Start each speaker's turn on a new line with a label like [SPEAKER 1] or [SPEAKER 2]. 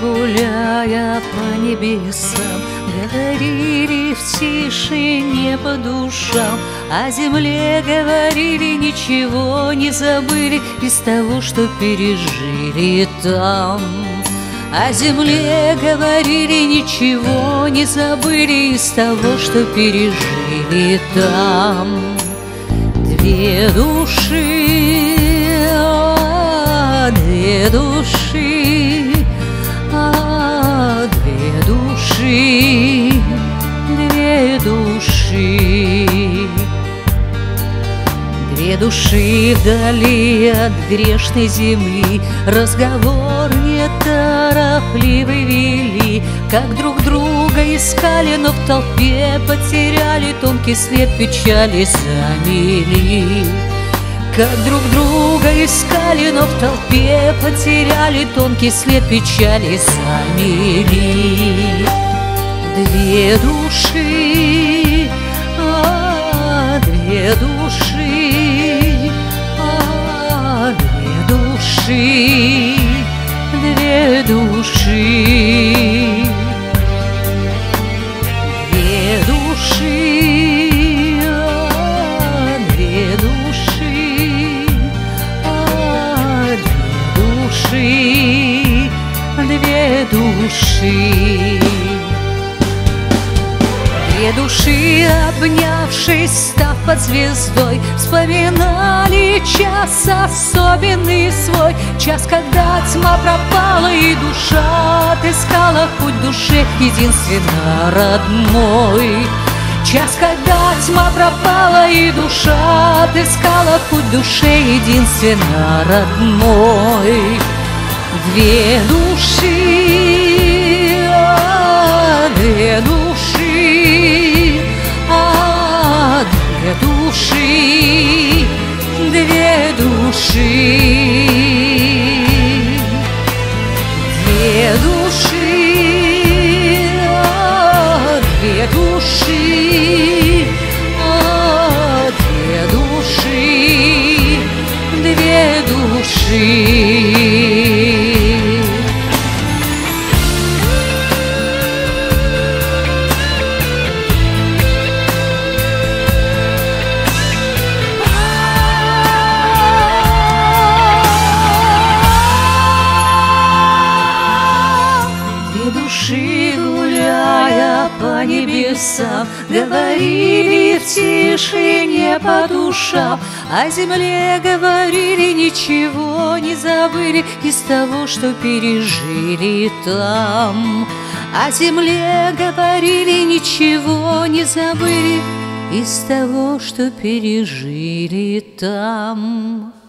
[SPEAKER 1] гуляя по небесам, Говорили в тишине по душам, О земле говорили, ничего не забыли Из того, что пережили там. О земле говорили, ничего не забыли Из того, что пережили там. Две души, две души, души вдали от грешной земли. Разговор неторопливый вели Как друг друга искали, но в толпе потеряли Тонкий свет печали замели. Как друг друга искали, но в толпе потеряли Тонкий свет печали замели. Две души, души, две души. Две души, две души, две души, две души. Две души, обнявшись, став под звездой, Вспоминали час особенный свой, Час, когда тьма пропала и душа Отыскала путь душе единственно родной. Час, когда тьма пропала и душа Отыскала путь душе единственно родной. Две души, души. По небесам, Говорили в тишине по душам, О земле говорили, ничего не забыли Из того, что пережили там. О земле говорили, ничего не забыли Из того, что пережили там.